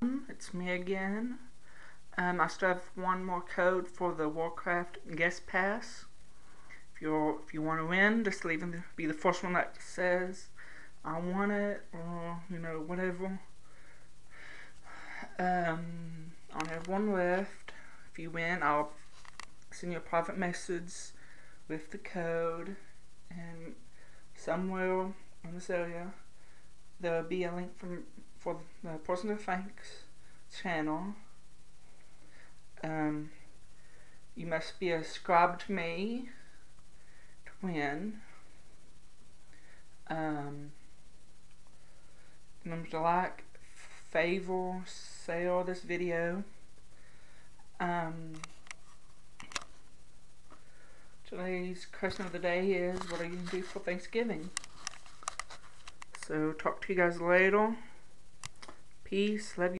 It's me again. Um, I still have one more code for the Warcraft Guest Pass. If you if you want to win, just leave and be the first one that says I want it or you know whatever. Um, I have one left. If you win, I'll send you a private message with the code and somewhere on this area there will be a link from for the who thanks channel. Um, you must be a to me to win. Um, remember to like, favor, share this video. Um, today's question of the day is, what are you going to do for Thanksgiving? So, talk to you guys later. Peace. Love you.